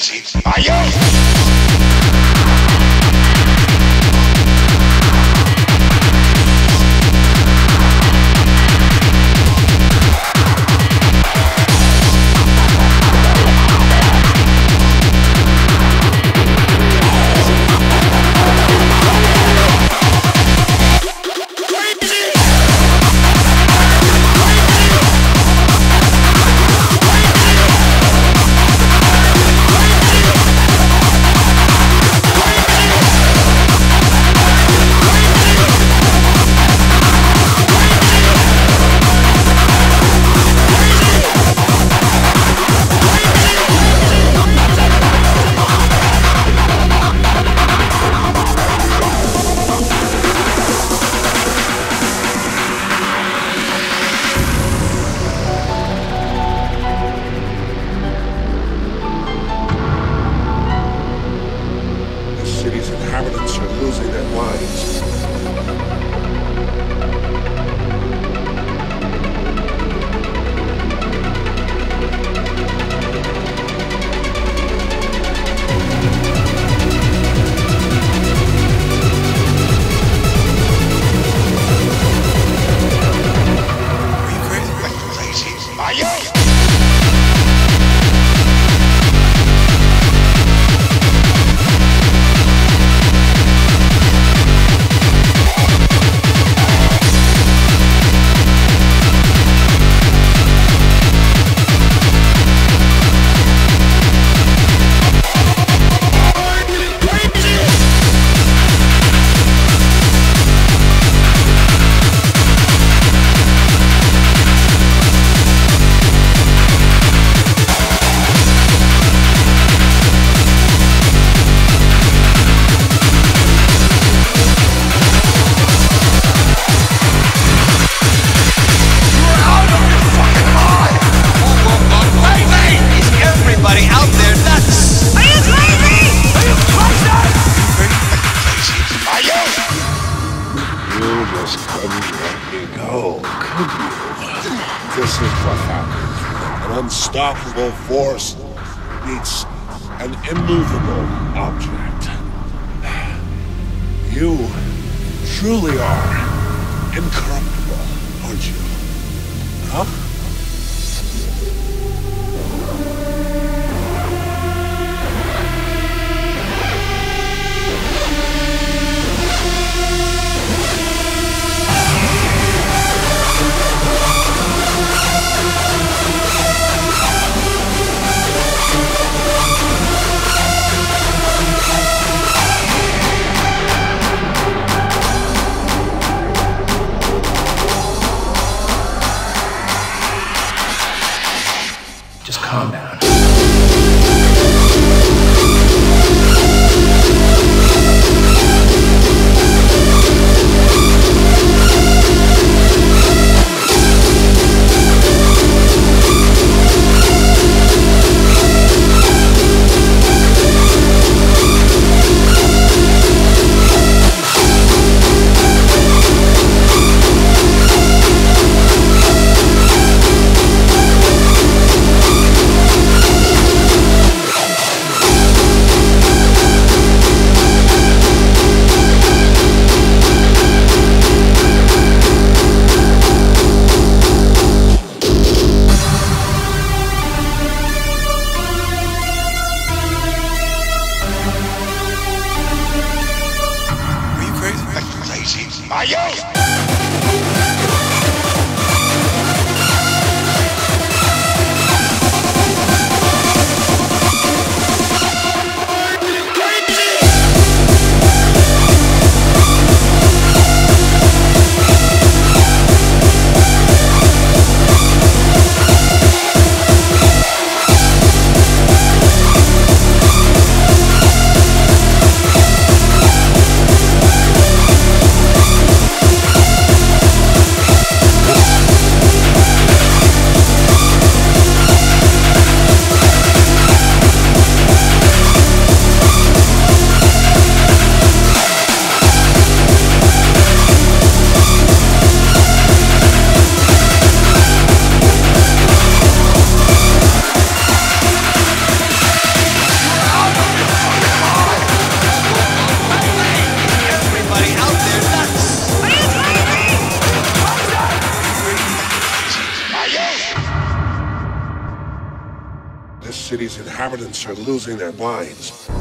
Are you? Just let me go, could you? This is what happens. An unstoppable force meets an immovable object. You truly are incorruptible, aren't you? Huh? City's inhabitants are losing their minds.